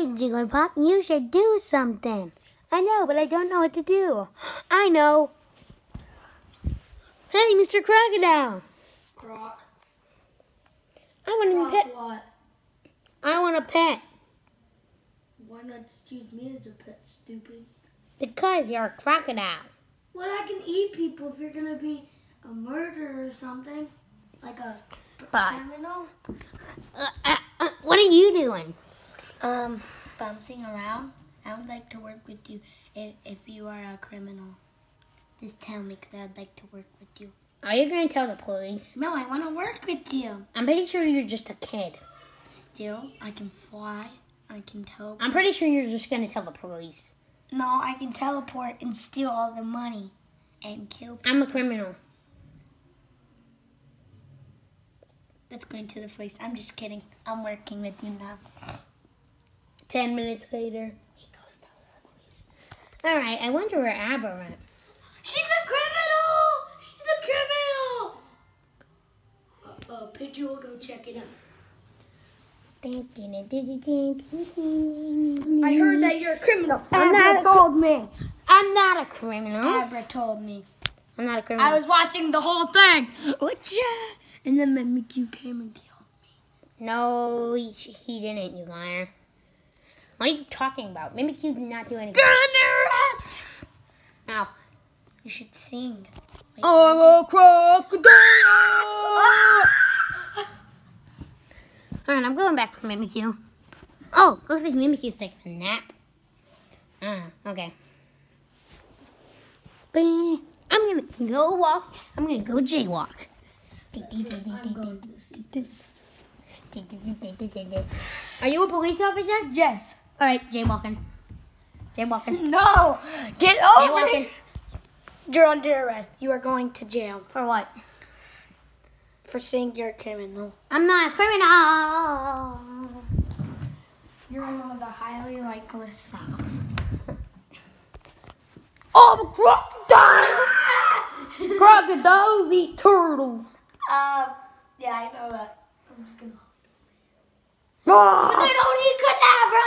Hey, Jigglypuff, you should do something. I know, but I don't know what to do. I know. Hey, Mr. Crocodile. Croc. I want a pet. what? I want a pet Why not just use me as a pet, stupid? because you're a crocodile. Well, I can eat people if you're gonna be a murderer or something. Like a criminal. Uh, uh, uh, what are you doing? Um, bouncing around. I would like to work with you if, if you are a criminal. Just tell me because I'd like to work with you. Are you going to tell the police? No, I want to work with you. I'm pretty sure you're just a kid. Still, I can fly. I can teleport. I'm pretty sure you're just going to tell the police. No, I can teleport and steal all the money and kill people. I'm a criminal. That's going to the police. I'm just kidding. I'm working with you now. Ten minutes later. He goes the police. All right, I wonder where Abra went. She's a criminal! She's a criminal! Uh, uh, Pidgey will go check it out. I I heard that you're a criminal. I'm Abra not a- told me. I'm not a criminal. Abra told me. I'm not a criminal. I was watching the whole thing. Whatcha? And then Mimikyu came and killed me. No, he, he didn't, you liar. What are you talking about? Mimikyu did not do anything. Get under arrest! Ow. You should sing. Like, a crocodile! Alright, I'm going back for Mimikyu. Oh, looks like Mimikyu's taking a nap. Ah, okay. I'm gonna go walk. I'm gonna go jaywalk. I'm going to see this. Are you a police officer? Yes. Alright, jaywalking. Jaywalking. No! Get over Jaywalking. here! You're under arrest. You are going to jail For what? for saying you're a criminal. I'm not a criminal. You're on one of the highly likely songs. I'm a crocodile. Crocodiles eat turtles. Um, yeah, I know that. I'm just gonna. But Ah! they don't eat Kadabras!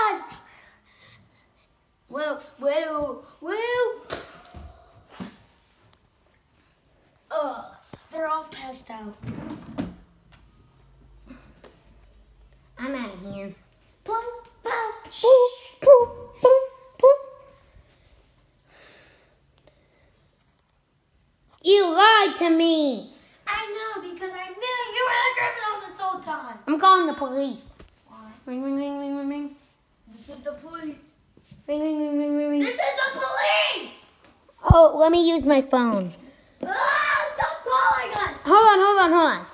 All out. I'm out of here. Boop, boop, Boop, boop, boop, boop. You lied to me. I know because I knew you were a criminal this whole time. I'm calling the police. Why? Ring, ring, ring, ring, ring, ring. This is the police. Ring, ring, ring, ring, ring, ring. This is the police! Oh, let me use my phone. Ah, stop calling us! Hold on, hold on, hold on.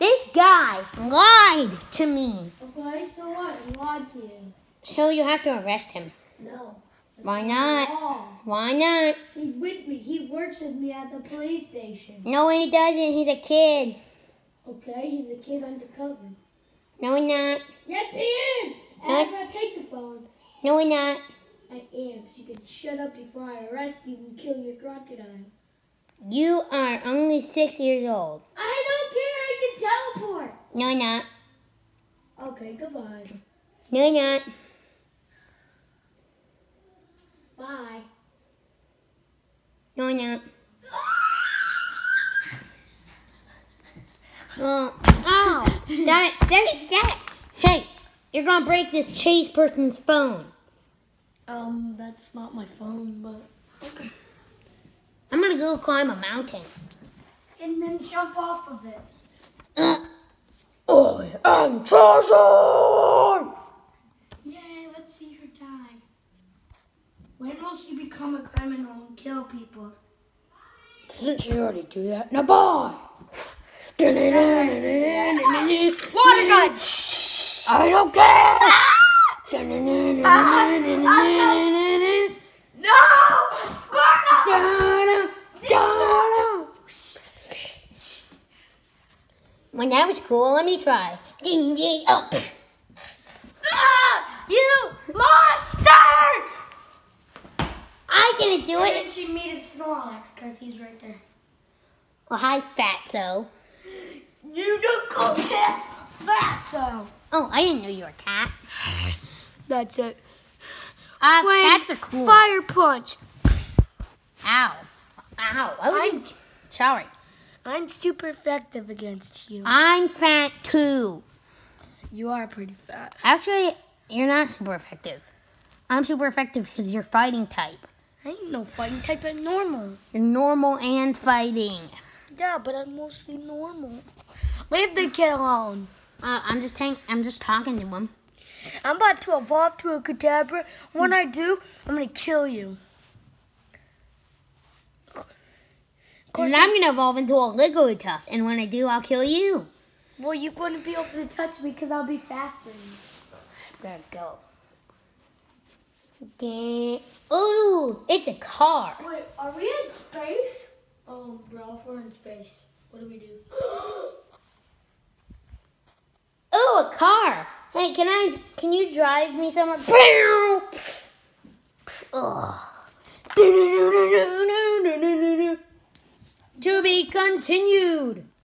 This guy lied to me. Okay, so what? You lied to you. So you have to arrest him. No. Why not? Why not? He's with me. He works with me at the police station. No, he doesn't. He's a kid. Okay, he's a kid undercover. No, he's not. Yes, he is! What? Abra, take the phone. No, he's not. I am, so you can shut up before I arrest you and kill your crocodile. You are only six years old. I don't care, I can teleport! No, you're not. Okay, goodbye. No, you're not. Bye. No, you're not. Oh, ow! Stop it! Stop it! Stop it! Hey, you're gonna break this chase person's phone. Um, that's not my phone, but. I'm gonna go climb a mountain. And then jump off of it. Uh, I am Tarzan! Yay, let's see her die. When will she become a criminal and kill people? Doesn't she already do that? Now, bye! Water gun! I don't care! Ah! Ah! Ah! No! Squirtle! When that was cool, let me try. Ding, ding, oh. Ah! You monster! I didn't do And it. And she meted Snorlax because he's right there. Well, hi, fatso. You don't call cat fatso. Oh, I didn't know you were a cat. That's it. Uh, Flame, that's a cool. fire punch. Ow. Ow. I'm, I'm sorry. I'm super effective against you. I'm fat too. You are pretty fat. Actually, you're not super effective. I'm super effective because you're fighting type. I ain't no fighting type of normal. You're normal and fighting. Yeah, but I'm mostly normal. Leave the kid alone. Uh, I'm just I'm just talking to him. I'm about to evolve to a Kadabra. When I do, I'm gonna kill you. And I'm gonna evolve into a Wigglytuff, and when I do, I'll kill you. Well, you wouldn't be able to touch me because I'll be faster than you. Gotta go. Okay. Ooh, it's a car. Wait, are we in space? Oh, bro, we're in space. What do we do? Ooh, a car. Hey, can I? Can you drive me somewhere? Ugh. To be continued.